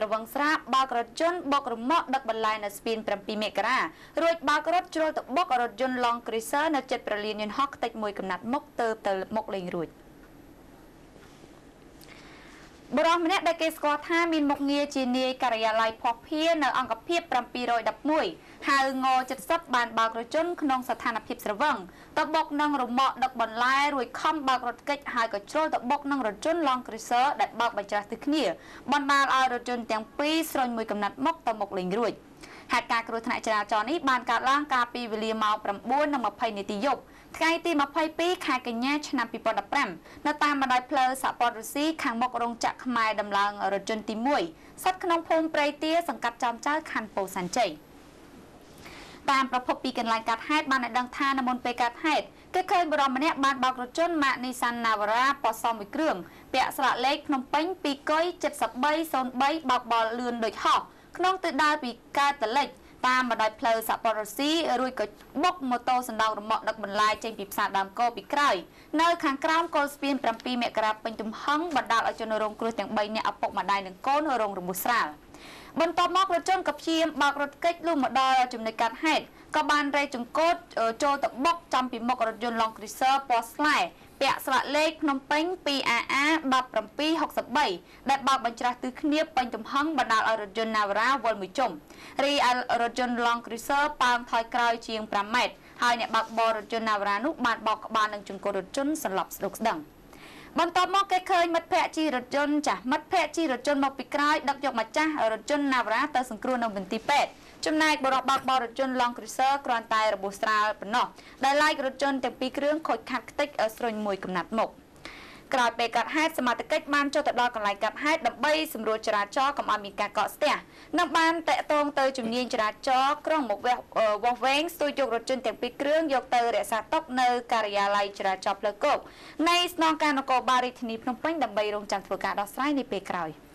ស្រវឹងស្រាបបើករថយន្តបុករមាក់ដឹកបន្លែនៅស្ពាន7មករារួចបើករថជ្រុលទៅបុករថយន្ត Long Cruiser នៅចិត្តប្រលានយន្តហោះខ្ទេចមួយកំណាត់មុខទៅទៅមុខលេងរួច។ បុរសម្នាក់ដែលគេស្គាល់ថាមានមុខងារជានាយការិយាល័យភ័ព្វភានៅអង្គភាព711ហៅង70បានបើករជុនក្នុងស្ថានភាពស្រវឹងទៅបុកនឹងរមាក់ដឹកបន្លែរួចខំបើករថកិច្ចហើយក៏ជ្រុលទៅបុកនឹងរថយន្ត Long Cruiser ដែលបើកបញ្ច្រាស់ទិសគ្នាបណ្ដាលឲ្យរថយន្តទាំងពីរស្រុញមួយកំណាត់មុខទៅមុខលេងរួច ហេតុការណ៍គ្រោះថ្នាក់ចរាចរណ៍នេះបានកើតឡើងកាលពីវេលាម៉ោង9:20នាទីយប់ថ្ងៃទី22ខែកញ្ញាឆ្នាំ2015នៅតាមបណ្ដោយផ្លូវសហព័ន្ធរុស្ស៊ីខាងមុខរោងចក្រខ្មែរដំឡើងរថយន្តទី1ស្ថិតក្នុងភូមិព្រៃទាសង្កាត់ចំចៅខណ្ឌពោធិ៍សែនជ័យតាមប្រភពពីកន្លែងកាត់ហេតុបានឲ្យដឹងថានៅមុនពេលកាត់ហេតុគេឃើញបរិមម្នាក់បានបោករថយន្តម៉ាក Nissan Navara ពណ៌សមួយគ្រឿងពាក់ស្លាកលេខភ្នំពេញ2កុយ7303បោកបលលឿនដូចហោះ ក្នុងទិសដៅពីកើតតលិចតាមបណ្ដោយផ្លូវសហព័ន្ធរុស្ស៊ីរួចក៏បុកម៉ូតូសណ្ដោងរមាក់ដឹកបន្លាយចេញពីផ្សារដើមកោពីក្រោយនៅខាងក្រោមកុលស្ពាន7មករាពេញទំហឹងបណ្ដាលឲ្យជនរងគ្រោះទាំង3នាក់ឪពុកម្ដាយនិងកូនរងរំោះស្រាល បន្ទាប់មករថយន្តក៏ព្យាយាមបើករថកិច្ចលុះមកដល់ចំណុចកាត់ហេតុក៏បានរែកចង្កូតចូលទៅបុកចំពីមុខរថយន្ត Long Cruiser ពណ៌ស្លែពាក់ស្លាកលេខភ្នំពេញ 2AA 1763ដែលបើកបញ្ច្រាស់ទិសគ្នាពេញទំហឹងបណ្ដាលឲ្យរថយន្ត Navara វិលមួយជុំរីឯរថយន្ត Long Cruiser ប៉ើងថយក្រោយជាង5ម៉ែត្រហើយអ្នកបើកបររថយន្ត Navara នោះបានបោកក្បាលនឹងចង្កូតរថយន្តសន្លប់ស្ដុកស្ដឹង បន្ទាប់មកគេឃើញមិត្តភ័ក្តិជិះរថយន្តចាស់មិត្តភ័ក្តិជិះរថយន្តមកពីក្រោយដឹកយកម្ចាស់រថយន្ត Navara ទៅសង្គ្រោះនៅមន្ទីរពេទ្យចំណែកបរិបបើកបរថយន្ត Long Cruiser គ្រាន់តែរបួសស្រាលប៉ុណ្ណោះដែលឡាយរថយន្តទាំងពីរគ្រឿងខូចខាតខ្ទេចស្រុញមួយកំណាត់មុខ ក្រោយពេលកាត់ហេតុសមាជិកបានចុះទៅដល់កន្លែងកាត់ហេតុដើម្បីសម្រួលចរាចរណ៍កុំឲ្យមានការកកស្ទះនិងបានតាក់ទងទៅជំនាញចរាចរណ៍ក្រុងមកវាស់វែងស្ទួយយករថយន្តទាំងពីរគ្រឿងយកទៅរក្សាទុកនៅការិយាល័យចរាចរណ៍ផ្លូវគោកនៃស្នងការនគរបាលរាជធានីភ្នំពេញដើម្បីរងចាំធ្វើការដោះស្រាយនាពេលក្រោយ។